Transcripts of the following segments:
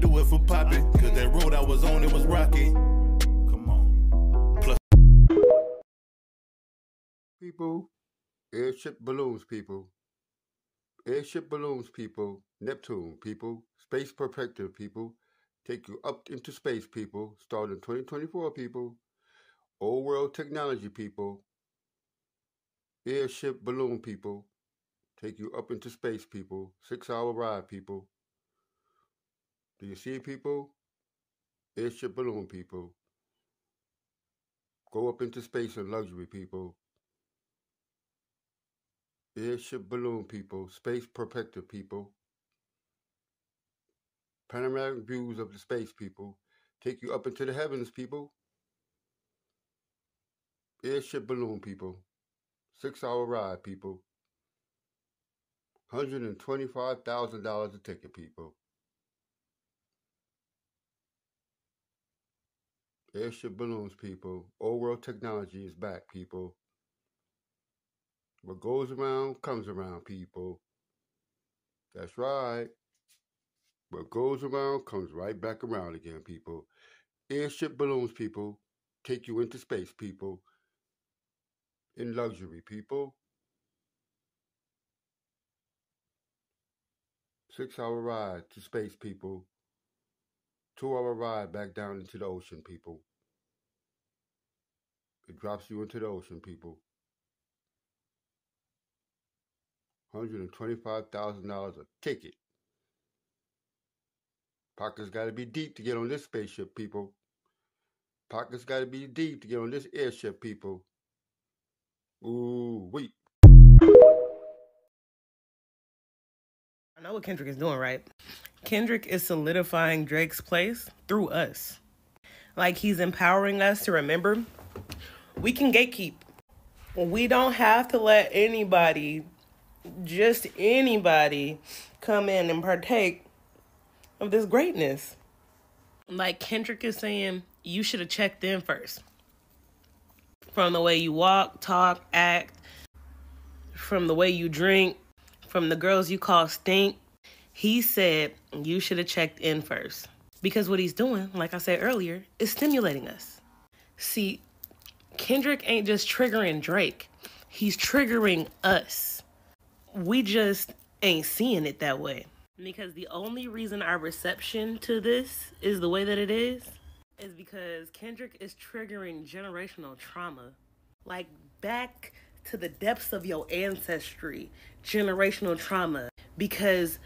do it for popping. Cause that road I was on, it was rocky. Come on. Plus. People, airship balloons, people. Airship balloons, people. Neptune, people. Space perspective, people. Take you up into space, people. Starting 2024, people. Old world technology, people. Airship balloon, people. Take you up into space, people. Six hour ride, people. Do you see, people? Airship balloon, people. Go up into space in luxury, people. Airship balloon, people. Space perspective, people. Panoramic views of the space, people. Take you up into the heavens, people. Airship balloon, people. Six hour ride, people. $125,000 a ticket, people. Airship balloons, people. Old world technology is back, people. What goes around comes around, people. That's right. What goes around comes right back around again, people. Airship balloons, people, take you into space, people. In luxury, people. Six hour ride to space, people. Two hour ride back down into the ocean, people. It drops you into the ocean, people. $125,000 a ticket. Pockets got to be deep to get on this spaceship, people. Pockets got to be deep to get on this airship, people. Ooh, wait. Know what Kendrick is doing, right? Kendrick is solidifying Drake's place through us. Like he's empowering us to remember we can gatekeep. We don't have to let anybody, just anybody, come in and partake of this greatness. Like Kendrick is saying, you should have checked in first. From the way you walk, talk, act, from the way you drink, from the girls you call stink. He said you should have checked in first. Because what he's doing, like I said earlier, is stimulating us. See, Kendrick ain't just triggering Drake, he's triggering us. We just ain't seeing it that way. Because the only reason our reception to this is the way that it is, is because Kendrick is triggering generational trauma. Like back to the depths of your ancestry, generational trauma. Because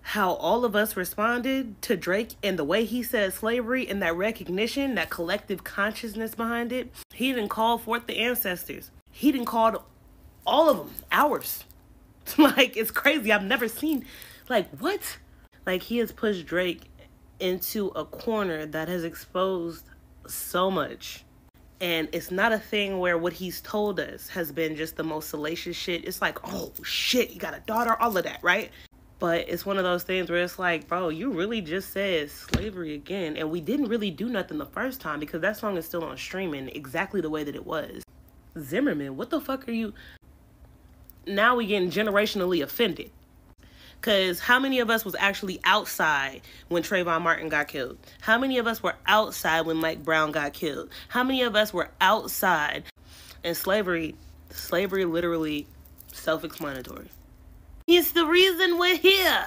how all of us responded to Drake and the way he said slavery and that recognition, that collective consciousness behind it, he didn't call forth the ancestors. He didn't call all of them ours. like, it's crazy. I've never seen like, what? Like, he has pushed Drake into a corner that has exposed so much. And it's not a thing where what he's told us has been just the most salacious shit. It's like, oh shit, you got a daughter, all of that, right? But it's one of those things where it's like, bro, you really just said slavery again. And we didn't really do nothing the first time because that song is still on streaming exactly the way that it was. Zimmerman, what the fuck are you? Now we getting generationally offended. Cause how many of us was actually outside when Trayvon Martin got killed? How many of us were outside when Mike Brown got killed? How many of us were outside? And slavery, slavery literally self-explanatory. It's the reason we're here.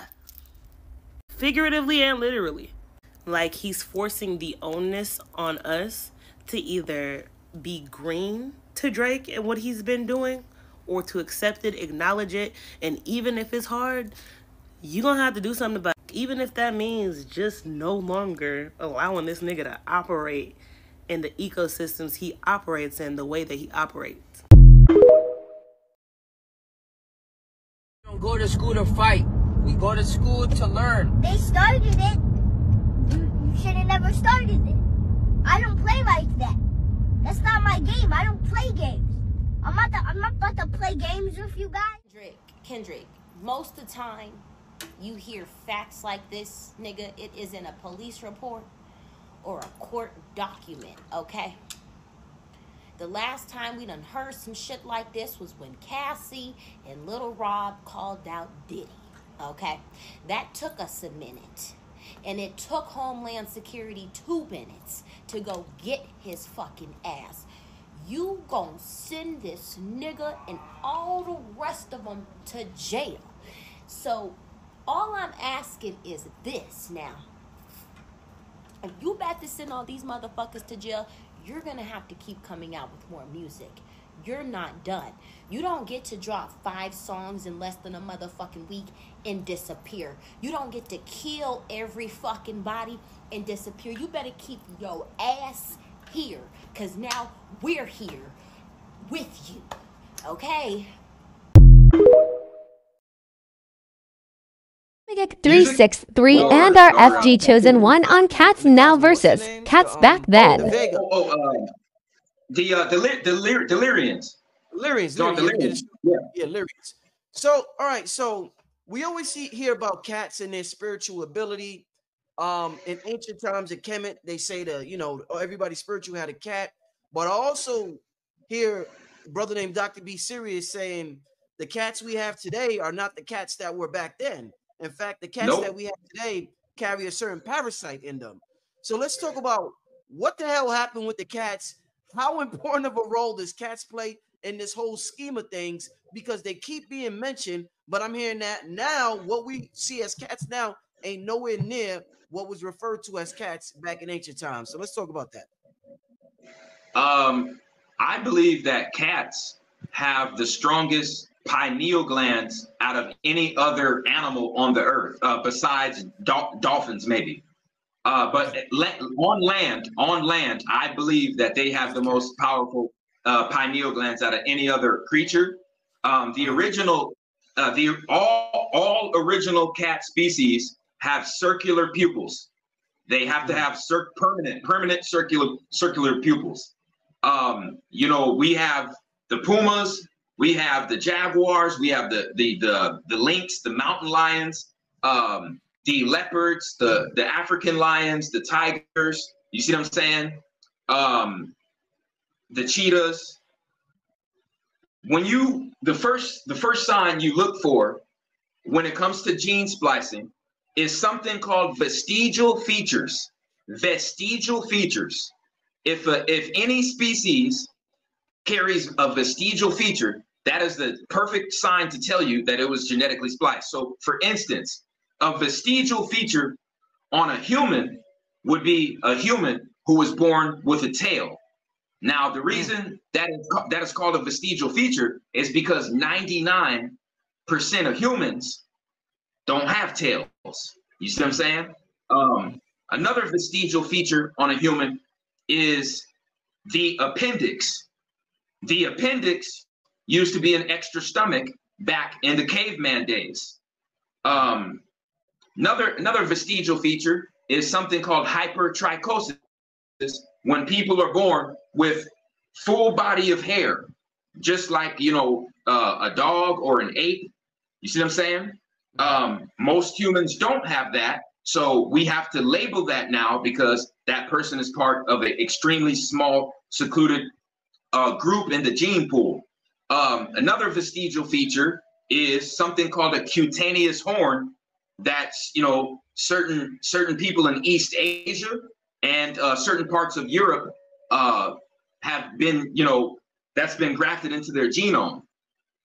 Figuratively and literally. Like he's forcing the onus on us to either be green to Drake and what he's been doing or to accept it, acknowledge it, and even if it's hard, you're gonna have to do something about it. even if that means just no longer allowing this nigga to operate in the ecosystems he operates in the way that he operates. We don't go to school to fight. We go to school to learn. They started it. You, you should have never started it. I don't play like that. That's not my game. I don't play games. I'm not. The, I'm not about to play games with you guys. Kendrick, Kendrick. Most of the time, you hear facts like this, nigga, it is in a police report or a court document, okay? The last time we done heard some shit like this was when Cassie and Lil Rod called out Diddy. Okay? That took us a minute. And it took Homeland Security two minutes to go get his fucking ass. You gonna send this nigga and all the rest of them to jail. So all I'm asking is this now. If you about to send all these motherfuckers to jail, you're gonna have to keep coming out with more music. You're not done. You don't get to drop five songs in less than a motherfucking week and disappear. You don't get to kill every fucking body and disappear. You better keep your ass here because now we're here with you. Okay? Magic 363 and our FG Chosen One on Cats Now versus Cats Back Then. Oh, oh, uh, the uh, delir- delir- delirians. Lyrians, delirians. yeah, yeah, Lyrians. So, all right, so we always see hear about cats and their spiritual ability. Um, in ancient times in Kemet, they say the you know everybody spiritual had a cat, but I also hear a brother named Dr. B Serious saying the cats we have today are not the cats that were back then. In fact, the cats Nope. that we have today carry a certain parasite in them. So let's talk about what the hell happened with the cats. How important of a role does cats play in this whole scheme of things? Because they keep being mentioned, but I'm hearing that now what we see as cats now ain't nowhere near what was referred to as cats back in ancient times. So let's talk about that. Um, I believe that cats have the strongest pineal glands out of any other animal on the earth, uh, besides dol- dolphins, maybe. Uh, but on land, on land, I believe that they have the most powerful uh, pineal glands out of any other creature. Um, the original, uh, the all all original cat species have circular pupils. They have to have cir- permanent permanent circular circular pupils. Um, you know, we have the pumas, we have the jaguars, we have the the the the lynx, the mountain lions, um, the leopards, the the African lions, the tigers. You see what I'm saying? Um, the cheetahs. When you the first the first sign you look for when it comes to gene splicing is something called vestigial features. Vestigial features. If a, if any species carries a vestigial feature, that is the perfect sign to tell you that it was genetically spliced. So, for instance, a vestigial feature on a human would be a human who was born with a tail. Now, the reason that is, that is called a vestigial feature is because 99% of humans don't have tails. You see what I'm saying? Um, another vestigial feature on a human is the appendix. The appendix used to be an extra stomach back in the caveman days. Um, another another vestigial feature is something called hypertrichosis. When people are born with full body of hair, just like you know uh, a dog or an ape. You see what I'm saying? Um, most humans don't have that, so we have to label that now because that person is part of an extremely small, secluded uh, group in the gene pool. Um, another vestigial feature is something called a cutaneous horn. That's you know certain certain people in East Asia and uh, certain parts of Europe uh, have been you know that's been grafted into their genome.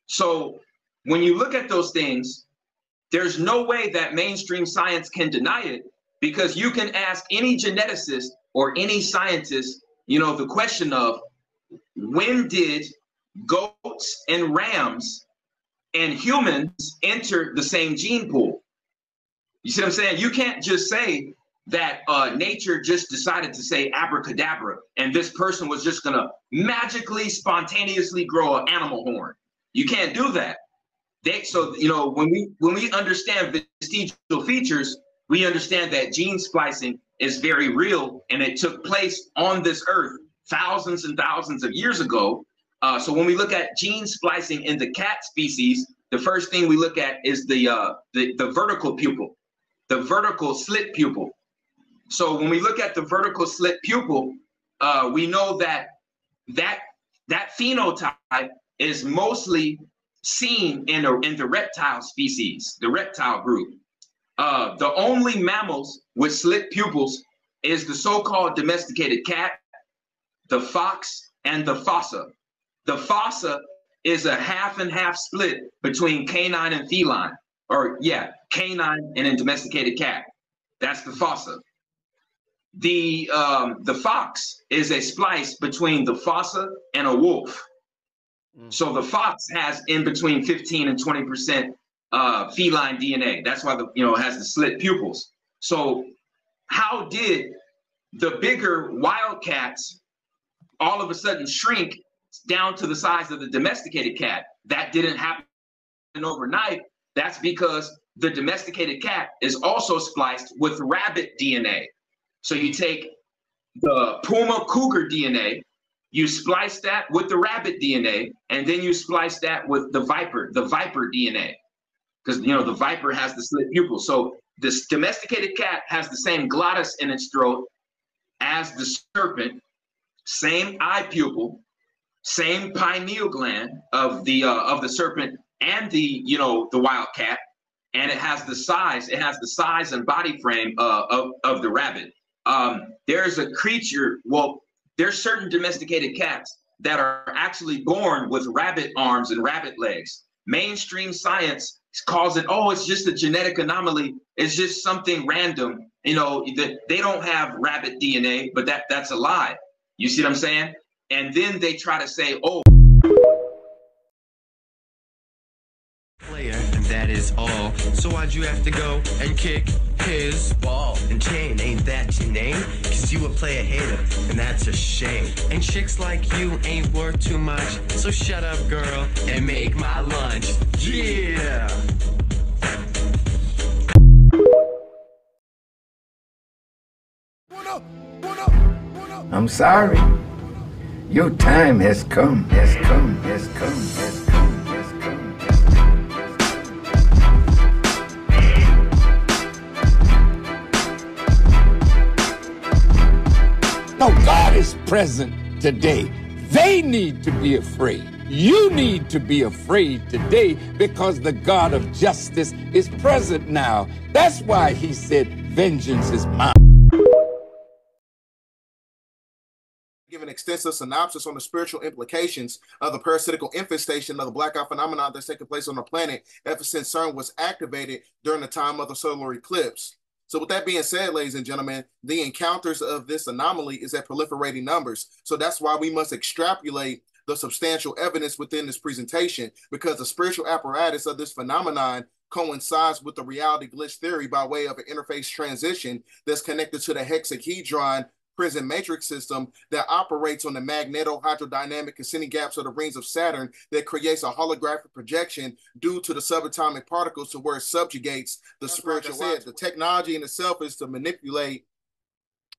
So when you look at those things, there's no way that mainstream science can deny it because you can ask any geneticist or any scientist, you know, the question of when did goats and rams and humans enter the same gene pool? You see what I'm saying? You can't just say that uh, nature just decided to say abracadabra and this person was just gonna magically, spontaneously grow an animal horn. You can't do that. They, so you know when we when we understand vestigial features, we understand that gene splicing is very real and it took place on this earth thousands and thousands of years ago. Uh, so when we look at gene splicing in the cat species, the first thing we look at is the uh, the, the vertical pupil, the vertical slit pupil. So when we look at the vertical slit pupil, uh, we know that that that phenotype is mostly seen in, a, in the reptile species, the reptile group. Uh, the only mammals with slit pupils is the so-called domesticated cat, the fox, and the fossa. The fossa is a half and half split between canine and feline, or yeah, canine and a domesticated cat. That's the fossa. The um, the fox is a splice between the fossa and a wolf. Mm. So the fox has in between 15 and 20 percent uh, feline DNA. That's why the you know has the slit pupils. So how did the bigger wildcats all of a sudden shrink down to the size of the domesticated cat? That didn't happen overnight. That's because the domesticated cat is also spliced with rabbit DNA. So you take the puma cougar DNA, you splice that with the rabbit DNA, and then you splice that with the viper, the viper DNA. Because you know the viper has the slit pupil. So this domesticated cat has the same glottis in its throat as the serpent, same eye pupil, same pineal gland of the uh, of the serpent and the you know the wild cat, and it has the size, it has the size and body frame uh, of, of the rabbit. Um, there's a creature, well, there's certain domesticated cats that are actually born with rabbit arms and rabbit legs. Mainstream science calls it, oh, it's just a genetic anomaly. It's just something random. You know, that they don't have rabbit DNA, but that that's a lie. You see what I'm saying? And then they try to say, oh, player, and that is all. So why'd you have to go and kick his ball and chain? Ain't that your name? Cause you a player hater, and that's a shame. And chicks like you ain't worth too much. So shut up, girl, and make my lunch. Yeah! I'm sorry. Your time has come, has come, has come, has come. No, God is present today. They need to be afraid. You need to be afraid today because the God of justice is present now. That's why he said, Vengeance is mine. Extensive synopsis on the spiritual implications of the parasitical infestation of the blackout phenomenon that's taking place on the planet ever since CERN was activated during the time of the solar eclipse. So with that being said, ladies and gentlemen, the encounters of this anomaly is at proliferating numbers. So that's why we must extrapolate the substantial evidence within this presentation because the spiritual apparatus of this phenomenon coincides with the reality glitch theory by way of an interface transition that's connected to the hexahedron prism matrix system that operates on the magneto-hydrodynamic ascending gaps of the rings of Saturn that creates a holographic projection due to the subatomic particles to where it subjugates the That's spiritual. Like the technology in itself is to manipulate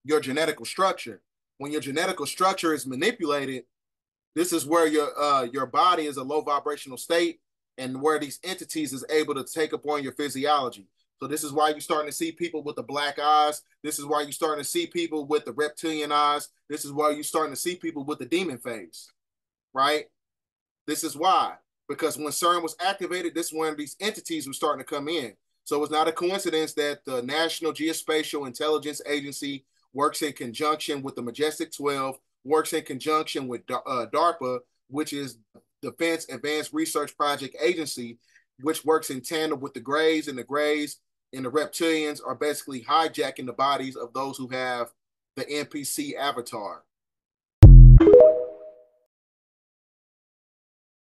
your genetical structure. When your genetical structure is manipulated, this is where your uh, your body is a low vibrational state and where these entities is able to take upon your physiology. So this is why you're starting to see people with the black eyes. This is why you're starting to see people with the reptilian eyes. This is why you're starting to see people with the demon face, right? This is why. Because when CERN was activated, this one of these entities was starting to come in. So it's not a coincidence that the National Geospatial Intelligence Agency works in conjunction with the Majestic 12, works in conjunction with uh, DARPA, which is Defense Advanced Research Project Agency, which works in tandem with the Greys, and the Greys and the reptilians are basically hijacking the bodies of those who have the NPC avatar.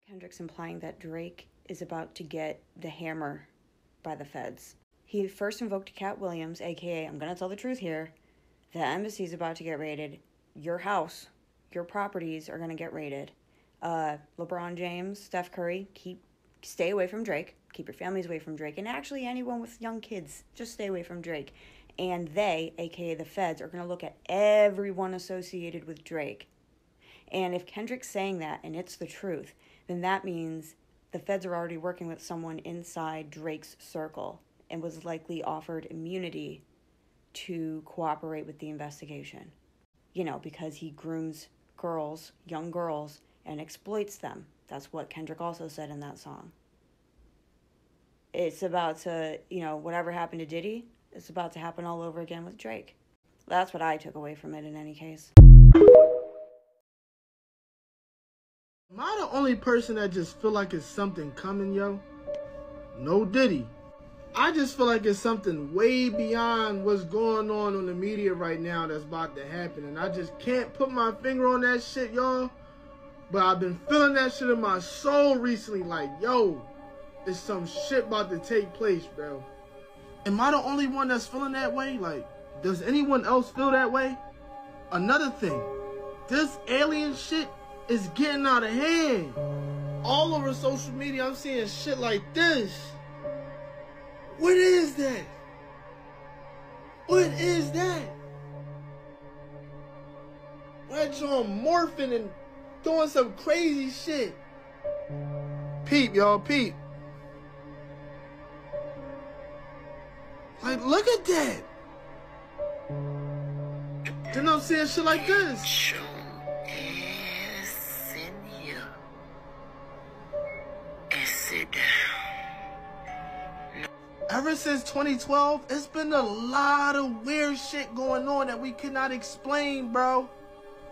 Kendrick's implying that Drake is about to get the hammer by the feds. He first invoked Katt Williams, aka, I'm gonna tell the truth here. The embassy's about to get raided. Your house, your properties are gonna get raided. Uh, LeBron James, Steph Curry, keep stay away from Drake keep your families away from Drake. And actually, anyone with young kids, just stay away from Drake. And they, aka the feds, are going to look at everyone associated with Drake. And if Kendrick's saying that and it's the truth, then that means the feds are already working with someone inside Drake's circle and was likely offered immunity to cooperate with the investigation. You know, because he grooms girls, young girls, and exploits them. That's what Kendrick also said in that song. It's about to, you know, whatever happened to Diddy, it's about to happen all over again with Drake. That's what I took away from it in any case. Am I the only person that just feel like it's something coming, yo? No Diddy. I just feel like it's something way beyond what's going on on the media right now that's about to happen. And I just can't put my finger on that shit, y'all. But I've been feeling that shit in my soul recently. Like, yo, it's some shit about to take place, bro. Am I the only one that's feeling that way? Like, does anyone else feel that way? Another thing, this alien shit is getting out of hand. All over social media, I'm seeing shit like this. What is that? What is that? That John morphing and doing some crazy shit. Peep, y'all, peep. Like, look at that. Then I'm seeing shit like this. Ever since 2012, it's been a lot of weird shit going on that we cannot explain, bro.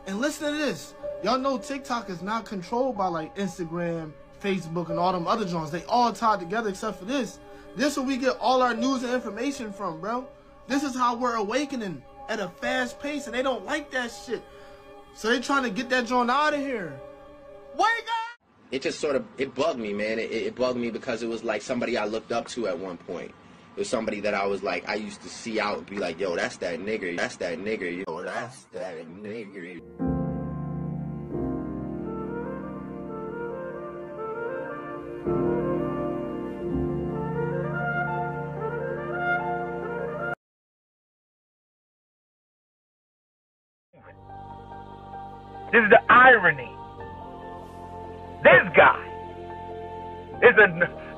And listen to this. Y'all know TikTok is not controlled by like Instagram, Facebook, and all them other joints. They all tied together except for this. This is where we get all our news and information from, bro. This is how we're awakening at a fast pace, and they don't like that shit. So they're trying to get that joint out of here. Wake up! it just sort of it bugged me, man. It, it bugged me because it was like somebody I looked up to at one point. It was somebody that I was like I used to see out and be like, yo, that's that nigger, that's that nigger, yo, that's that nigger. This is the irony. This guy is a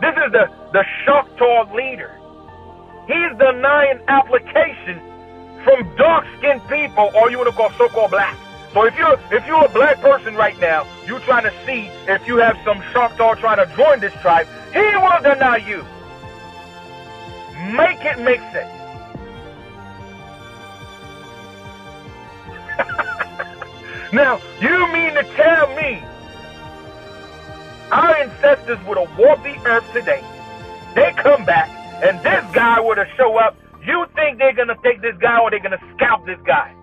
this is the the Choctaw leader. He's denying application from dark skinned people or you want to call so called black. So if you're if you're a black person right now, you're trying to see if you have some Choctaw trying to join this tribe, he will deny you. Make it make sense. Now, you mean to tell me our ancestors would have walked the earth today. They come back, and this guy would have show up. You think they're gonna take this guy or they're gonna scalp this guy?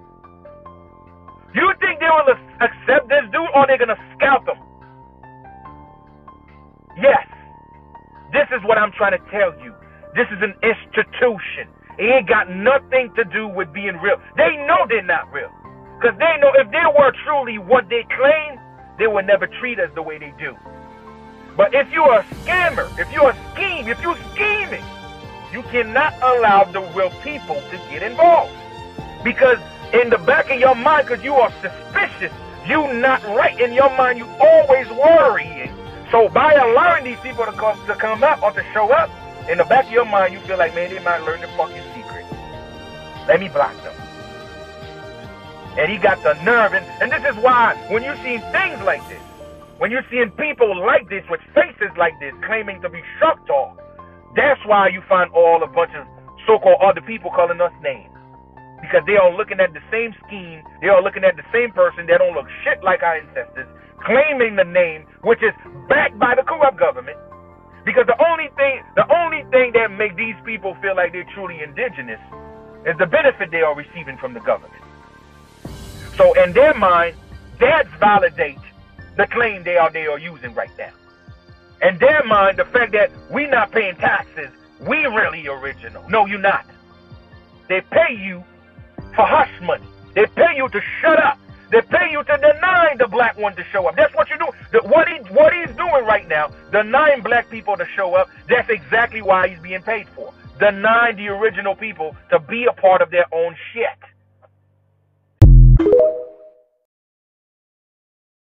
You think they will accept this dude or they're gonna scalp him? Yes. This is what I'm trying to tell you. This is an institution. It ain't got nothing to do with being real. They know they're not real. Because they know if they were truly what they claim, they would never treat us the way they do. But if you're a scammer, if you're a scheme, if you're scheming, you cannot allow the real people to get involved. Because in the back of your mind, because you are suspicious, you not right in your mind, you always worrying. So by allowing these people to come to come up or to show up, in the back of your mind, you feel like, man, they might learn the fucking secret. Let me block them. And he got the nerve, and, and this is why when you see things like this, when you're seeing people like this with faces like this claiming to be Choctaw, that's why you find all a bunch of so-called other people calling us names. Because they are looking at the same scheme, they are looking at the same person, they don't look shit like our ancestors, claiming the name, which is backed by the corrupt government. Because the only thing the only thing that make these people feel like they're truly indigenous is the benefit they are receiving from the government. So in their mind, that validates the claim they are they are using right now. In their mind, the fact that we not paying taxes, we really original. No, you're not. They pay you for hush money. They pay you to shut up. They pay you to deny the black one to show up. That's what you do. What he what he's doing right now, denying black people to show up. That's exactly why he's being paid for. Denying the original people to be a part of their own shit you